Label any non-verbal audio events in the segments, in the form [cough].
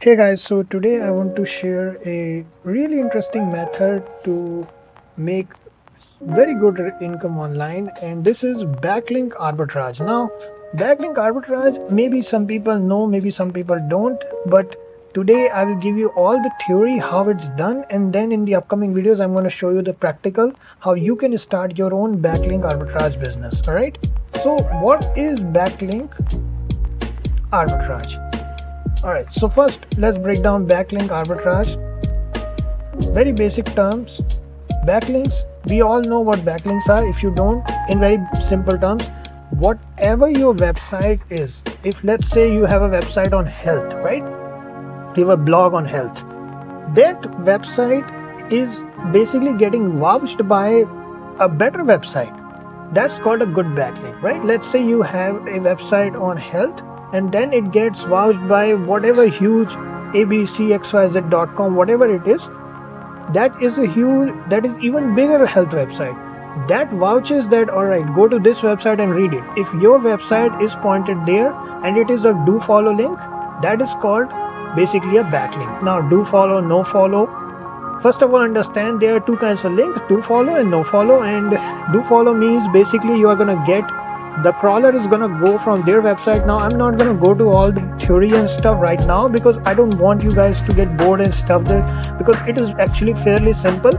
Hey guys, so today I want to share a really interesting method to make very good income online and this is backlink arbitrage. Now, backlink arbitrage maybe some people know, maybe some people don't, but today I will give you all the theory how it's done and then in the upcoming videos I'm going to show you the practical how you can start your own backlink arbitrage business, all right? So, what is backlink arbitrage? All right so first let's break down backlink arbitrage. Very basic terms. Backlinks we all know what backlinks are. If you don't in very simple terms whatever your website is if let's say you have a website on health right? You have a blog on health. That website is basically getting vouched by a better website. That's called a good backlink right? Let's say you have a website on health and then it gets vouched by whatever huge abcxyz.com whatever it is. That is a huge that is even bigger health website. That vouches that all right go to this website and read it. If your website is pointed there and it is a do follow link that is called basically a backlink. Now do follow no follow. First of all understand there are two kinds of links do follow and no follow. And do follow means basically you are going to get the crawler is gonna go from their website. Now i'm not gonna go to all the theory and stuff right now because i don't want you guys to get bored and stuff there because it is actually fairly simple.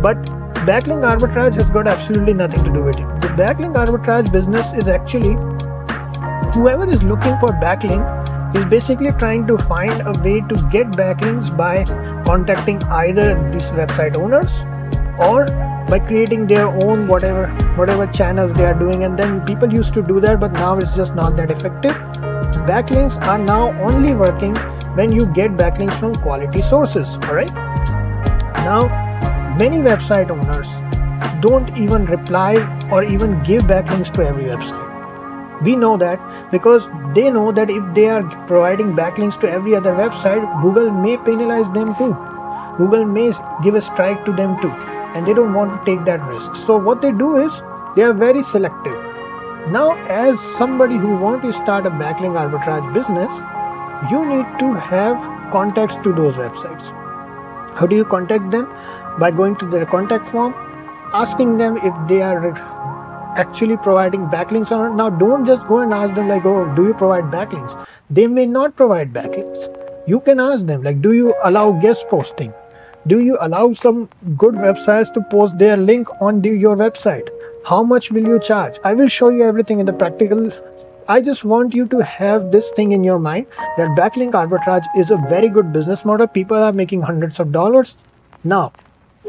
But backlink arbitrage has got absolutely nothing to do with it. The backlink arbitrage business is actually whoever is looking for backlink is basically trying to find a way to get backlinks by contacting either these website owners or by creating their own whatever whatever channels they are doing and then people used to do that but now it's just not that effective. Backlinks are now only working when you get backlinks from quality sources all right now many website owners don't even reply or even give backlinks to every website. We know that because they know that if they are providing backlinks to every other website google may penalize them too. Google may give a strike to them too and they don't want to take that risk. So what they do is they are very selective. Now, as somebody who want to start a backlink arbitrage business, you need to have contacts to those websites. How do you contact them? By going to their contact form, asking them if they are actually providing backlinks or not. Now, don't just go and ask them like, "Oh, do you provide backlinks?" They may not provide backlinks. You can ask them like, "Do you allow guest posting?" Do you allow some good websites to post their link on the, your website? How much will you charge? I will show you everything in the practical. I just want you to have this thing in your mind that backlink arbitrage is a very good business model. People are making hundreds of dollars. Now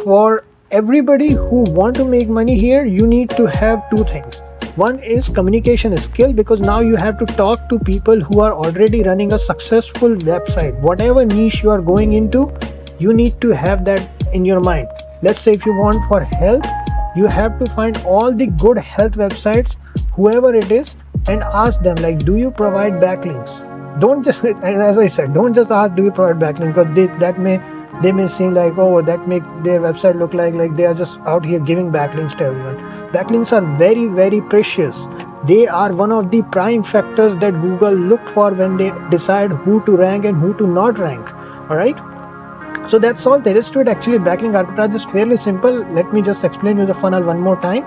for everybody who want to make money here you need to have two things. One is communication skill because now you have to talk to people who are already running a successful website. Whatever niche you are going into you need to have that in your mind. Let's say if you want for health you have to find all the good health websites whoever it is and ask them like do you provide backlinks? Don't just [laughs] as i said don't just ask do you provide backlinks? Because they, that may they may seem like oh that make their website look like like they are just out here giving backlinks to everyone. Backlinks are very very precious. They are one of the prime factors that google look for when they decide who to rank and who to not rank. All right so that's all. There is to it. Actually backlink arbitrage is fairly simple. Let me just explain you the funnel one more time.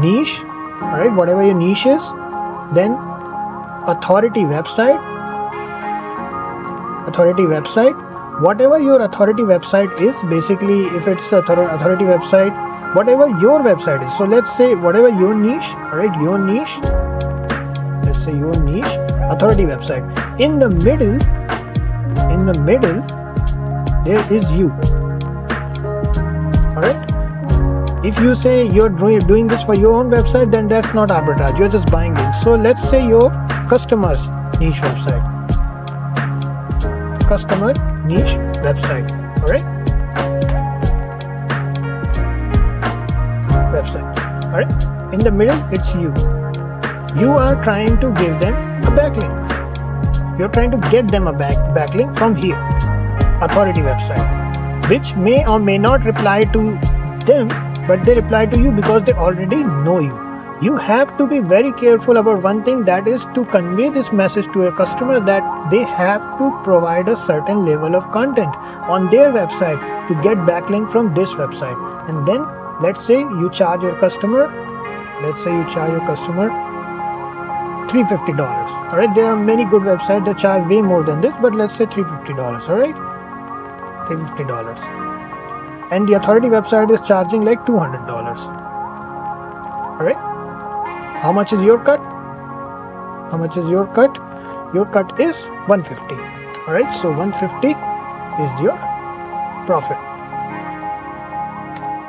Niche all right whatever your niche is. Then authority website. Authority website. Whatever your authority website is basically if it's a authority website whatever your website is. So let's say whatever your niche all right your niche. Let's say your niche authority website. In the middle in the middle there is you. Alright if you say you're doing this for your own website then that's not arbitrage. You're just buying links so let's say your customers niche website. Customer niche website. Alright website. Alright in the middle it's you. You are trying to give them a backlink. You're trying to get them a back backlink from here authority website, which may or may not reply to them, but they reply to you because they already know you. you have to be very careful about one thing that is to convey this message to your customer that they have to provide a certain level of content on their website to get backlink from this website. And then let's say you charge your customer let's say you charge your customer $350 all right there are many good websites that charge way more than this but let's say $350 all right $350 and the authority website is charging like $200 all right how much is your cut? How much is your cut? Your cut is 150. all right so 150 is your profit.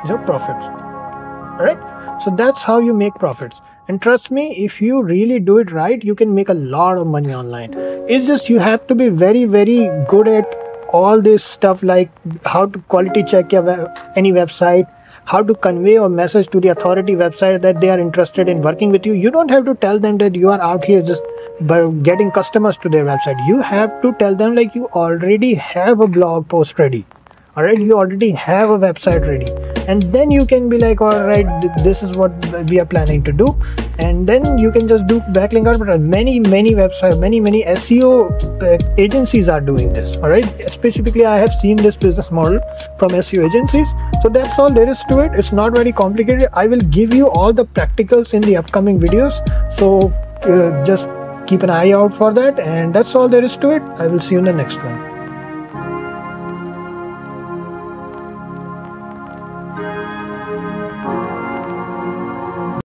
Your profits. All right so that's how you make profits. And trust me if you really do it right you can make a lot of money online. It's just you have to be very very good at all this stuff like how to quality check web, any website how to convey a message to the authority website that they are interested in working with you. You don't have to tell them that you are out here just by getting customers to their website. You have to tell them like you already have a blog post ready all right you already have a website ready. And then you can be like all right this is what we are planning to do. And then you can just do backlink arbitrage many many website many many seo uh, agencies are doing this all right specifically i have seen this business model from seo agencies. So that's all there is to it. It's not very complicated. I will give you all the practicals in the upcoming videos. So uh, just keep an eye out for that. And that's all there is to it. I will see you in the next one